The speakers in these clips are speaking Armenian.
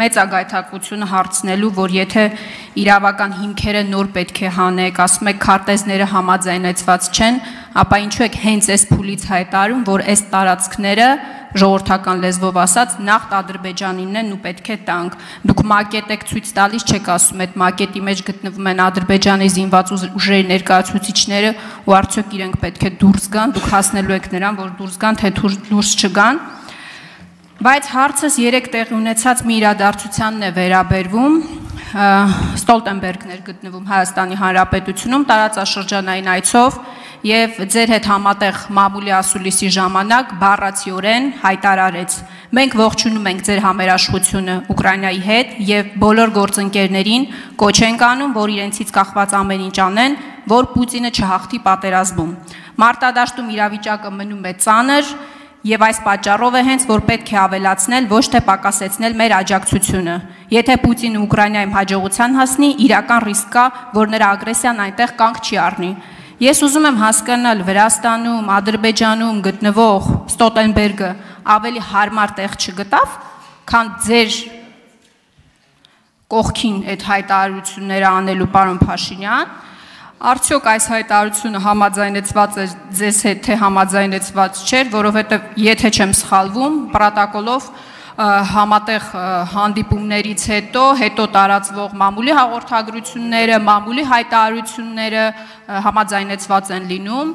մեծագայթակղությունը հարցնելու, որ եթե իրավական հիմքերը նոր պետք է հանեք, ասում եք քարտեզները համաձայնեցված չեն, ապա ինչու եք հենց այս փուլից հայտարարում, որ այս տարածքները ժողովրդական լեզվով ասած նախ Ադրբեջանինն են ու պետք է տանք։ Դուք մակետ եք ցույց տալիս, չեք ասում այդ մակետի մեջ գտնվում են Ադրբեջանի զինված ուժերի ներկայացուցիչները ու արդյոք իրենք պետք է դուրս գան, դուք հասնելու եք նրան, որ դուրս գան, թե դուրս չգան։ Բայց հարցս 3 տեղի ունեցած մի իրադարձությանն է վերաբերվում, Ստոլտենբերգն էր գտնվում Հայաստանի Հանրապետությունում տարածաշրջանային այցով եւ ձեր հետ համատեղ մամուլի ասուլիսի ժամանակ բառացիորեն հայտարարեց. Մենք ողջունում ենք ձեր համերաշխությունը Ուկրաինայի հետ եւ բոլոր գործընկերներին կոչ ենք անում, որ իրենցից կախված ամեն ինչ անեն, որ Պուտինը չհաղթի պատերազմում։ Մարտադաշտում իրավիճակը մնում է ծանր Եվ այս պատճառով է հենց որ պետք է ավելացնել, ոչ թե պակասեցնել մեր աջակցությունը։ Եթե Պուտինը Ուկրաինայում հաջողության հասնի, իրական ռիսկ կա, որ նրա ագրեսիան այնտեղ կանգ չի առնի։ Ես ուզում եմ հասկանալ Վրաստանում, Ադրբեջանում գտնվող Ստոտենբերգը ավելի հարմար տեղ չգտավ, քան ձեր կողքին այդ հայտարարությունները անելու պարոն Փաշինյան, արդյոք այս հայտարարությունը համաձայնեցված է ձեզ հետ, թե համաձայնեցված չէր, որովհետև եթե չեմ սխալվում, պրոտոկոլով համատեղ հանդիպումներից հետո, հետո տարածվող մամուլի հաղորդագրությունները, մամուլի հայտարարությունները համաձայնեցված են լինում։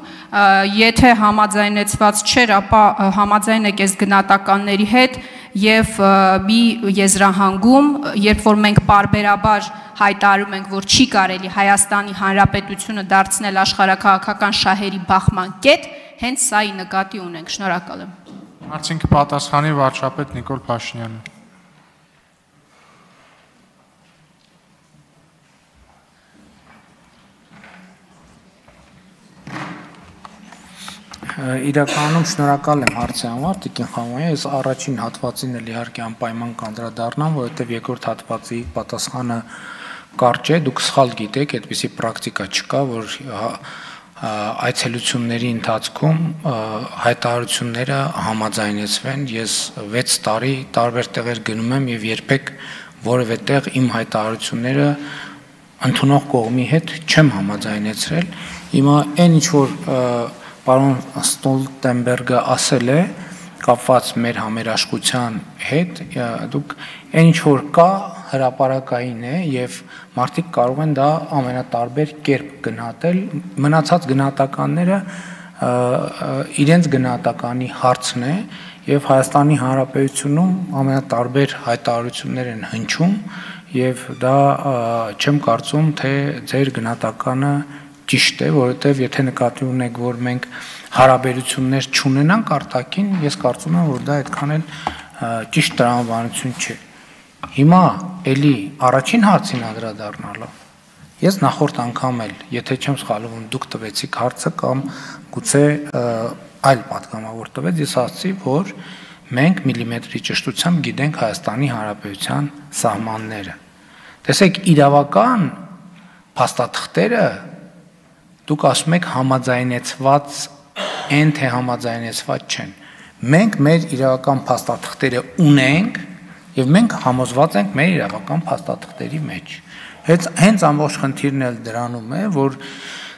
Եթե համաձայնեցված չէր, ապա համաձայն եք այս գնահատականների հետ եւ մի եզրահանգում, երբ որ մենք parberabar հայտարարում ենք, որ չի կարելի Հայաստանի Հանրապետությունը դարձնել աշխարհակաղակական շահերի բախման կետ, հենց սա ի նկատի ունենք։ Շնորհակալ եմ։ Հարցին կպատասխանի վարչապետ Նիկոլ Փաշինյանը։ Իրականում շնորհակալ եմ հարցի համար, Տիկին Խամոյի, ես առաջին հատվածին էլ իհարկե անպայման կանդրադառնամ, որովհետև երկրորդ հատվածի պատասխանը կարճ է, դուք սխալ գիտեք, այդպիսի պրակտիկա չկա, որ այցելությունների ընթացքում հայտարարությունները համաձայնեցվեն։ Ես 6 տարի տարբեր տեղեր գնում եմ եւ երբեք որևէ տեղ իմ հայտարարությունները ընդունող կողմի հետ չեմ համաձայնեցրել։ Հիմա այն ինչ որ պարոն Ստոլտենբերգը ասել է կապված մեր համերաշխության հետ, դուք այն ինչ որ կա հրաապարակային է եւ մարդիկ կարող են դա ամենատարբեր կերպ գնահատել մնացած գնահատականները իրենց գնահատականի հարցն է եւ Հայաստանի Հանրապետությունում ամենատարբեր հայտարարություններ են հնչում եւ դա չեմ կարծում թե ձեր գնահատականը ճիշտ է, որովհետև եթե նկատի ունեք, որ մենք հարաբերություններ չունենանք արտակին, ես կարծում եմ, որ դա այդքան էլ ճիշտ տրամաբանություն չէ։ Հիմա էլի առաջին հարցին անդրադառնալով Ես նախորդ անգամ էլ, եթե չեմ սխալվում, դուք տվեցիք հարցը կամ գուցե այլ պատգամավոր տվեց, ես ասացի, որ մենք միլիմետրի ճշտությամբ գիտենք Հայաստանի Հանրապետության սահմանները։ Տեսեք, իրավական փաստաթղթերը դուք ասում եք համաձայնեցված են թե համաձայնեցված չեն։ Մենք մեր իրավական փաստաթղթերը ունենք, եւ մենք համոզված ենք մեր իրավական փաստաթղթերի մեջ։ Հենց հենց ամբողջ խնդիրն էլ դրանում է, որ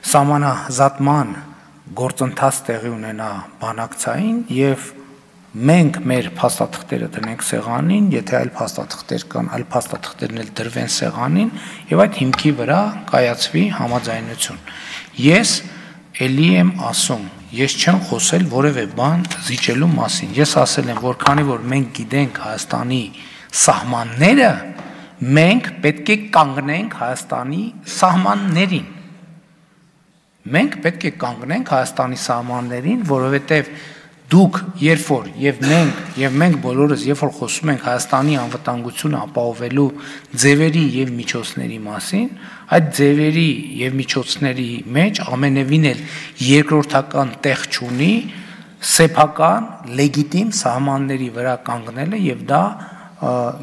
սահմանազատման գործընթաց տեղի ունենա բանակցային եւ մենք մեր փաստաթղթերը տնենք սեղանին, եթե այլ փաստաթղթեր կան, այլ փաստաթղթերն էլ դրվեն սեղանին եւ այդ հիմքի վրա կայացվի համաձայնություն։ Ես ելի եմ ասում, ես չեմ խոսել որևէ բան զիջելու մասին։ Ես ասել եմ, որ քանի որ մենք գիտենք Հայաստանի սահմանները, մենք պետք է կանգնենք Հայաստանի սահմաններին։ Մենք պետք է կանգնենք Հայաստանի սահմաններին, որովհետև դուք երբ որ եւ մենք եւ մենք բոլորս երբ որ խոսում ենք Հայաստանի անվտանգությունը ապահովելու ձևերի եւ միջոցների մասին, այդ ձևերի եւ միջոցների մեջ ամենևին էլ երկրորդական տեղ չունի սեփական լեգիտիմ սահմանների վրա կանգնելը եւ դա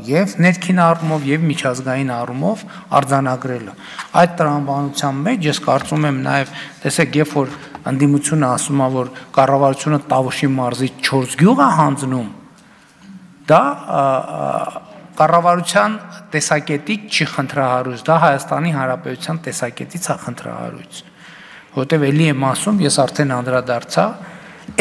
եւ ներքին առումով եւ միջազգային առումով արձանագրելը այդ տրամաբանության մեջ ես կարծում եմ նաեւ տեսեք երբ որ անդիմությունը ասում է որ կառավարությունը Տավուշի մարզի 4 գյուղ է հանձնում դա կառավարության տեսակետից չի խնդրահարույց, դա Հայաստանի Հանրապետության տեսակետից է խնդրահարույց։ Որտեւ ելի եմ ասում, ես արդեն անդրադարձա,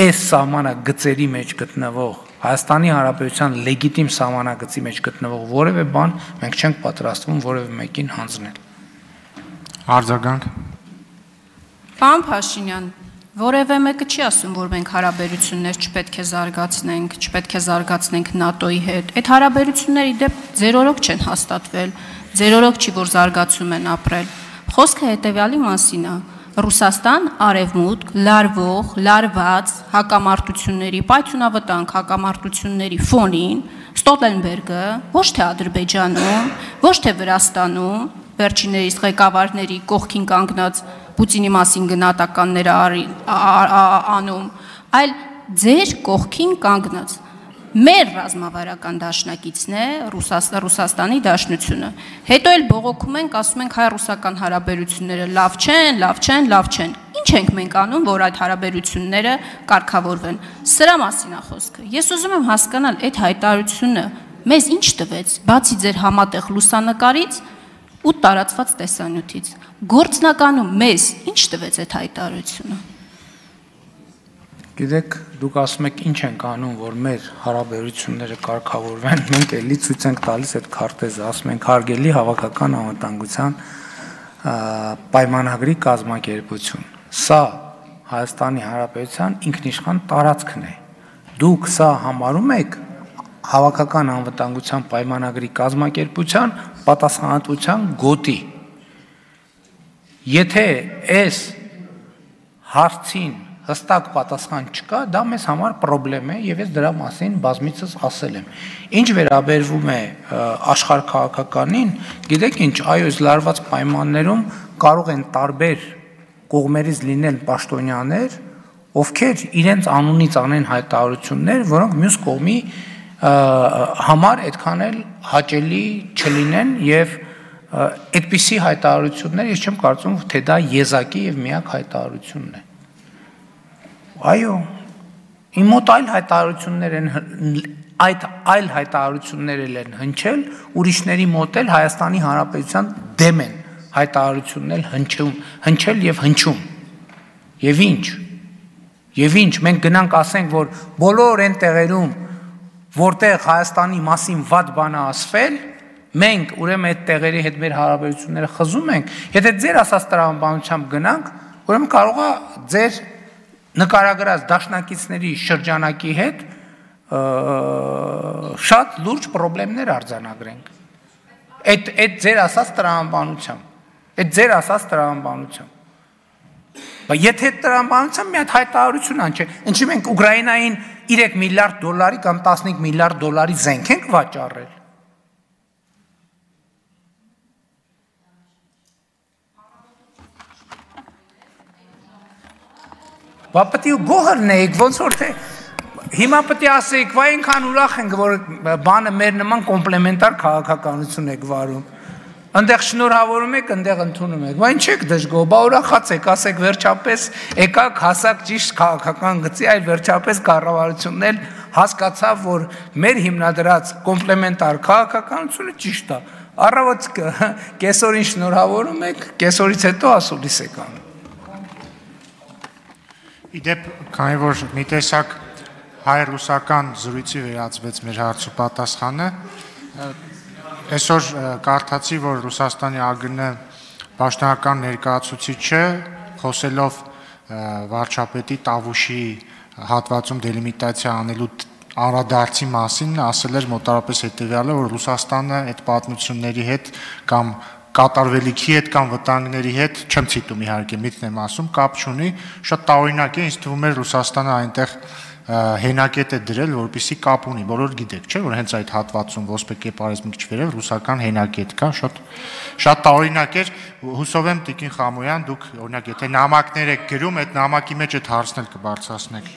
այս սահմանագծերի մեջ գտնվող Հայաստանի Հանրապետության լեգիտիմ սահմանագծի մեջ գտնվող որևէ բան մենք չենք պատրաստվում որևէ մեկին հանձնել։ Արձագանք։ Պարոն Փաշինյան, որևէ մեկը չի ասում, որ մենք հարաբերություններ չպետք է զարգացնենք, չպետք է զարգացնենք ՆԱՏՕ-ի հետ։ Այդ հարաբերությունների դեպ ձեր օրոք չեն հաստատվել, ձեր օրոք չի, որ զարգացում են ապրել։ Խոսքը հետեւյալի մասին է. Ռուսաստան արևմուտք լարվող, լարված հակամարտությունների, պայթյունավտանգ հակամարտությունների ֆոնին Ստոլտենբերգը ոչ թե Ադրբեջանում, ոչ թե Վրաստանում վերջիններիս ղեկավարների կողքին կանգնած Պուտինի մասին գնահատականները անում, այլ ձեր կողքին կանգնած մեր ռազմավարական դաշնակիցն է Ռուսաստանի Դաշնությունը։ Հետո էլ բողոքում ենք, ասում ենք հայ-ռուսական հարաբերությունները լավ չեն, լավ չեն, լավ չեն։ Ինչ ենք մենք անում, որ այդ հարաբերությունները կարգավորվեն։ Սրա մասին է խոսքը։ Ես ուզում եմ հասկանալ այդ հայտարարությունը մեզ ինչ տվեց, բացի ձեր համատեղ լուսանկարից ու տարածված տեսանյութից։ Գործնականում մեզ ինչ տվեց այդ հայտարարությունը։ Գիտեք, դուք ասում եք ինչ ենք անում, որ մեր հարաբերությունները կարգավորվեն, մենք էլի ցույց ենք տալիս այդ քարտեզը, ասում ենք հարգելի հավաքական անվտանգության պայմանագրի կազմակերպություն։ Սա Հայաստանի Հանրապետության ինքնիշխան տարածքն է։ Դուք սա համարում եք հավաքական անվտանգության պայմանագրի կազմակերպության պատասխանատվության գոտի։ Եթե այս հարցին հստակ պատասխան չկա, դա մեզ համար խնդրեմ է եւ ես դրա մասին բազմիցս ասել եմ։ Ինչ վերաբերվում է աշխարհ քաղաքականին, գիտեք ինչ, այո, այս լարված պայմաններում կարող են տարբեր կողմերից լինել պաշտոնյաներ, ովքեր իրենց անունից անեն հայտարարություններ, որոնք մյուս կողմի համար այդքան էլ հաճելի չլինեն եւ այդպիսի հայտարարություններ ես չեմ կարծում թե դա եզակի եւ միակ հայտարարությունն է Այո։ Իմ մոտ այլ հայտարարություններ են այդ այլ հայտարարություններ են հնչել, ուրիշների մոտ էլ Հայաստանի Հանրապետության դեմ են հայտարարություններ հնչում, հնչել եւ հնչում։ Եվ ինչ։ Եվ ինչ, մենք գնանք ասենք, որ բոլոր այն տեղերում, որտեղ Հայաստանի մասին վատ բան է ասվել, մենք ուրեմն այդ տեղերի հետ մեր հարաբերությունները խզում ենք։ Եթե ձեր ասած տրամաբանությամբ գնանք, ուրեմն կարողա ձեր նկարագրած դաշնակիցների շրջանակի հետ շատ լուրջ խնդիրներ արձանագրենք։ Այդ այդ ձեր ասած տրամաբանությամբ, այդ ձեր ասած տրամաբանությամբ։ Բայց եթե տրամաբանությամբ մի հատ հայտարարություն ան չէ, ինչի մենք Ուկրաինային 3 միլիարդ դոլարի կամ 15 միլիարդ դոլարի զենք ենք վաճառել։ Բա պետք է գոհրնեիք, ոնց որ թե հիմա պետք է ասեիք, վայ այնքան ուրախ ենք, որ բանը մեր նման կոմպլեմենտար քաղաքականություն եք վարում։ Այնտեղ շնորհավորում եք, այնտեղ ընդունում եք։ Բայց չեք դժգոհ, բա ուրախացեք, ասեք վերջապես եկաք հասակ ճիշտ քաղաքական գծի, այլ վերջապես կառավարությունն էլ հասկացավ, որ մեր հիմնադրած կոմպլեմենտար քաղաքականությունը ճիշտ է։ Առավոտ կեսօրին շնորհավորում եք, կեսօրից հետո ասուլիս եք անում։ Իդեպ, քանի որ մի տեսակ հայ-ռուսական զրույցի վերածվեց մեր հարցու պատասխանը, այսօր կարդացի, որ Ռուսաստանի ԱԳՆ պաշտոնական ներկայացուցիչը խոսելով վարչապետի Տավուշի հատվածում դելիմիտացիա անելու անդրադարձի մասին ասել էր մոտարապես հետեւյալը, որ Ռուսաստանը այդ պատմությունների հետ կամ կատարվելիքի հետ կամ վտանգների հետ, չեմ ցիտում իհարկե, միտքն եմ ասում, կապ չունի, շատ տարօրինակ է, ինձ թվում է Ռուսաստանը այնտեղ հենակետ է դրել, որպիսի կապ ունի։ Բոլոր գիտեք, չէ՞, որ հենց այդ հատվածում ոսպե կեպարից մի քիչ վերև ռուսական հենակետ կա, շատ շատ տարօրինակ էր։ Հուսով եմ Տիկին Խամոյան, դուք օրինակ եթե նամակներ եք գրում, այդ նամակի մեջ այդ հարցն էլ կբարձրացնեք։